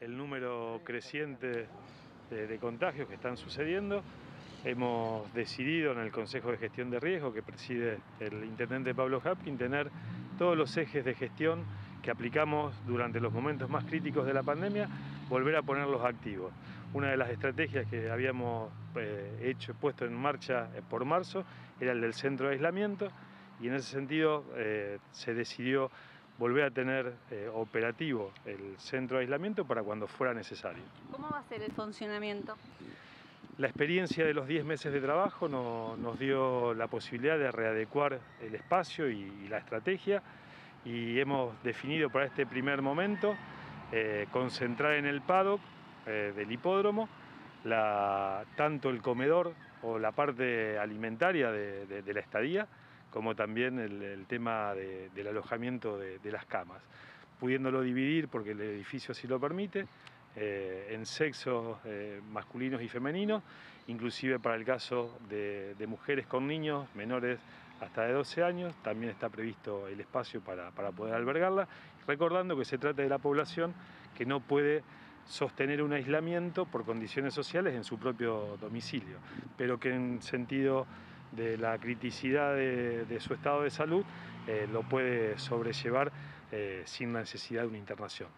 el número creciente de, contagios que están sucediendo. Hemos decidido en el Consejo de Gestión de Riesgo que preside el intendente Pablo Hapkin tener todos los ejes de gestión que aplicamos durante los momentos más críticos de la pandemia, volver a ponerlos activos. Una de las estrategias que habíamos eh, hecho, puesto en marcha eh, por marzo era el del centro de aislamiento y en ese sentido eh, se decidió volver a tener operativo el centro de aislamiento para cuando fuera necesario. ¿Cómo va a ser el funcionamiento? La experiencia de los 10 meses de trabajo nos dio la posibilidad de readecuar el espacio y, la estrategia y hemos definido para este primer momento eh, concentrar en el paddock eh, del hipódromo tanto el comedor o la parte alimentaria de, la estadía como también el, tema del alojamiento de, las camas, pudiéndolo dividir porque el edificio así lo permite eh, en sexos eh, masculinos y femeninos, inclusive para el caso de, mujeres con niños menores hasta de 12 años, también está previsto el espacio para, poder albergarla, recordando que se trata de la población que no puede sostener un aislamiento por condiciones sociales en su propio domicilio, pero que en sentido de la criticidad de, su estado de salud eh, lo puede sobrellevar sin necesidad de una internación.